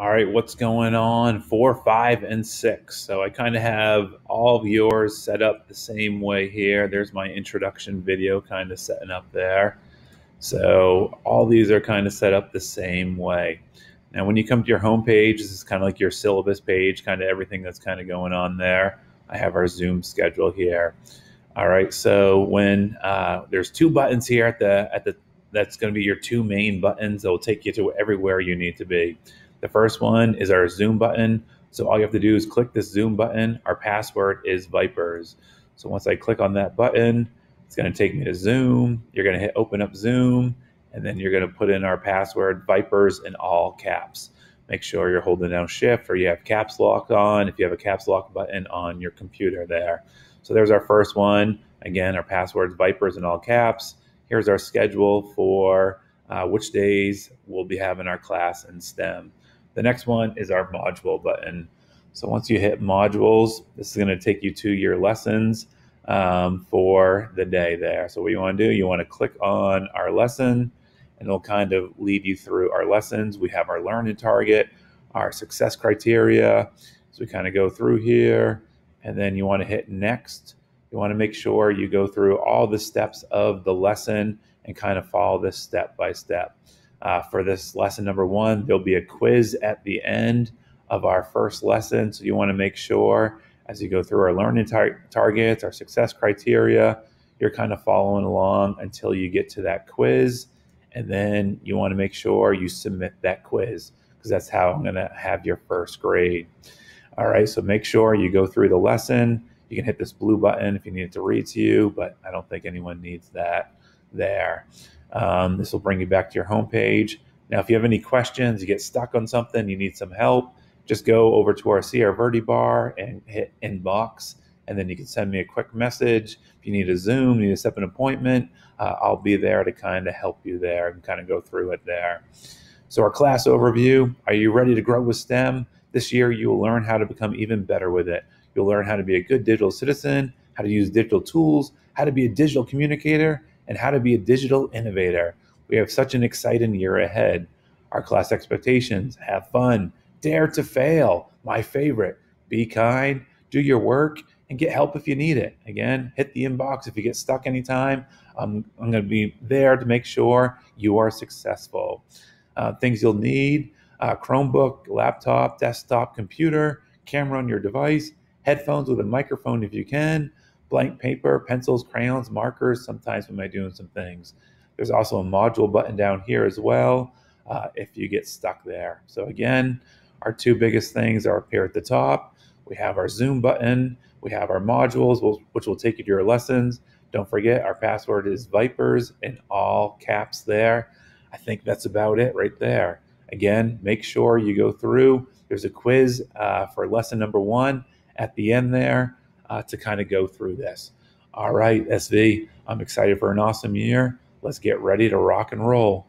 All right, what's going on? Four, five, and six. So I kind of have all of yours set up the same way here. There's my introduction video kind of setting up there. So all these are kind of set up the same way. Now, when you come to your home page, this is kind of like your syllabus page, kind of everything that's kind of going on there. I have our Zoom schedule here. All right, so when uh, there's two buttons here at the at the that's going to be your two main buttons that will take you to everywhere you need to be. The first one is our Zoom button. So all you have to do is click this Zoom button. Our password is Vipers. So once I click on that button, it's going to take me to Zoom. You're going to hit open up Zoom, and then you're going to put in our password Vipers in all caps. Make sure you're holding down Shift or you have caps lock on if you have a caps lock button on your computer there. So there's our first one. Again, our password is Vipers in all caps. Here's our schedule for uh, which days we'll be having our class in STEM. The next one is our module button. So once you hit modules, this is going to take you to your lessons um, for the day there. So what you want to do, you want to click on our lesson and it'll kind of lead you through our lessons. We have our learning target, our success criteria. So we kind of go through here and then you want to hit next. You want to make sure you go through all the steps of the lesson and kind of follow this step by step. Uh, for this lesson number one, there'll be a quiz at the end of our first lesson. So you want to make sure as you go through our learning tar- targets, our success criteria, you're kind of following along until you get to that quiz. And then you want to make sure you submit that quiz because that's how I'm going to have your first grade. All right, so make sure you go through the lesson. You can hit this blue button if you need it to read to you, but I don't think anyone needs that there. Um, this will bring you back to your home page. Now, if you have any questions, you get stuck on something, you need some help, just go over to our CR Verde bar and hit inbox, and then you can send me a quick message. If you need a Zoom, you need to set an appointment, uh, I'll be there to kind of help you there and kind of go through it there. So, our class overview are you ready to grow with STEM? This year, you will learn how to become even better with it. You'll learn how to be a good digital citizen, how to use digital tools, how to be a digital communicator, and how to be a digital innovator. We have such an exciting year ahead. Our class expectations have fun, dare to fail, my favorite, be kind, do your work, and get help if you need it. Again, hit the inbox if you get stuck anytime. I'm, I'm going to be there to make sure you are successful. Uh, things you'll need uh, Chromebook, laptop, desktop, computer, camera on your device, headphones with a microphone if you can, blank paper, pencils, crayons, markers, sometimes when I'm doing some things. There's also a module button down here as well uh, if you get stuck there. So again, our two biggest things are up here at the top. We have our Zoom button, we have our modules, which will take you to your lessons. Don't forget, our password is Vipers in all caps there. I think that's about it right there. Again, make sure you go through. There's a quiz uh, for lesson number one at the end there uh, to kind of go through this. All right, SV, I'm excited for an awesome year. Let's get ready to rock and roll.